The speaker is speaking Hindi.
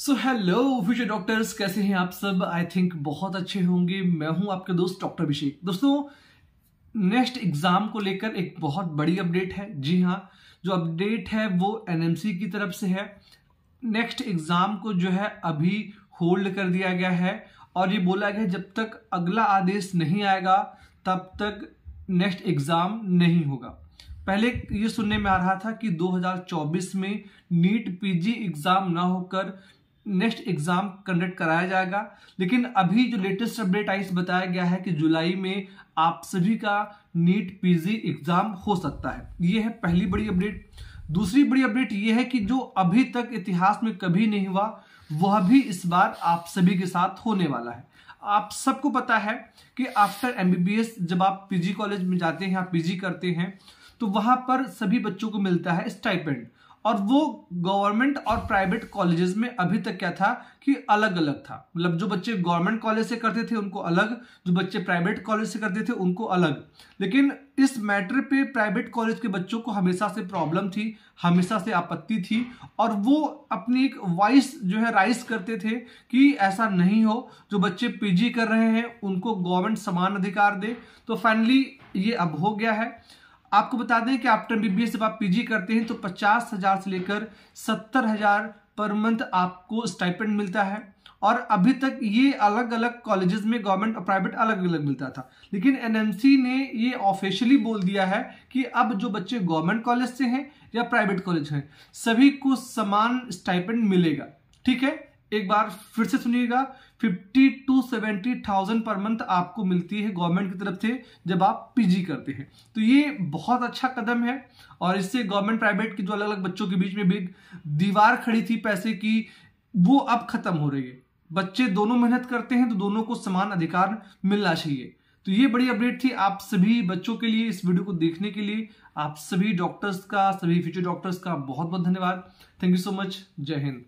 सो हेलो फ्यूचर डॉक्टर्स कैसे हैं आप सब? आई थिंक बहुत अच्छे होंगे। मैं हूँ आपके दोस्त डॉक्टर अभिषेक। दोस्तों नेक्स्ट एग्ज़ाम को लेकर एक बहुत बड़ी अपडेट है। जी हाँ जो अपडेट है वो एनएमसी की तरफ़ से है। नेक्स्ट एग्ज़ाम को जो है अभी होल्ड कर दिया गया है। और ये बोला गया जब तक अगला आदेश नहीं आएगा, तब तक नेक्स्ट एग्ज़ाम नहीं होगा। पहले ये सुनने में आ रहा था कि 2024 में नीट पीजी एग्ज़ाम ना होकर नेक्स्ट एग्ज़ाम कंडक्ट कराया जाएगा। लेकिन अभी जो लेटेस्ट अपडेट आई बताया गया है कि जुलाई में आप सभी का नीट पीजी एग्ज़ाम हो सकता है। ये है पहली बड़ी अपडेट। दूसरी बड़ी अपडेट ये है कि जो अभी तक इतिहास में कभी नहीं हुआ, वह भी इस बार आप सभी के साथ होने वाला है। आप सबको पता है कि आफ्टर एमबीबीएस जब आप पीजी कॉलेज में जाते हैं, आप पीजी करते हैं तो वहाँ पर सभी बच्चों को मिलता है स्टाइपेंड और वो गवर्नमेंट और प्राइवेट कॉलेजेस में अभी तक क्या था कि अलग अलग था। मतलब जो बच्चे गवर्नमेंट कॉलेज से करते थे, उनको अलग, जो बच्चे प्राइवेट कॉलेज से करते थे, उनको अलग। लेकिन इस मैटर पे प्राइवेट कॉलेज के बच्चों को हमेशा से प्रॉब्लम थी, हमेशा से आपत्ति थी और वो अपनी एक वॉइस जो है, राइज करते थे कि ऐसा नहीं हो, जो बच्चे पीजी कर रहे हैं, उनको गवर्नमेंट समान अधिकार दे। तो फाइनली ये अब हो गया है। आपको बता दें कि आफ्टर एमबीबीएस जब आप पीजी करते हैं तो पचास हज़ार से लेकर सत्तर हज़ार पर मंथ आपको स्टाइपेंड मिलता है। और अभी तक ये अलग अलग कॉलेजेस में गवर्नमेंट और प्राइवेट अलग अलग मिलता था। लेकिन एनएमसी ने ये ऑफिशियली बोल दिया है कि अब जो बच्चे गवर्नमेंट कॉलेज से हैं या प्राइवेट कॉलेज हैं, सभी को समान स्टाइपेंड मिलेगा। ठीक है? एक बार फिर से सुनिएगा fifty to seventy thousand per month आपको मिलती है गवर्नमेंट की तरफ़ से जब आप पीजी करते हैं। तो ये बहुत अच्छा कदम है और इससे गवर्नमेंट प्राइवेट की जो अलग अलग बच्चों के बीच में भी दीवार खड़ी थी पैसे की, वो अब खत्म हो रही है। बच्चे दोनों मेहनत करते हैं तो दोनों को समान अधिकार मिलना चाहिए। तो ये बड़ी अपडेट थी आप सभी बच्चों के लिए इस वीडियो को देखने के लिए। आप सभी डॉक्टर्स का, सभी फ्यूचर डॉक्टर्स का बहुत बहुत धन्यवाद। थैंक यू सो मच जय हिंद।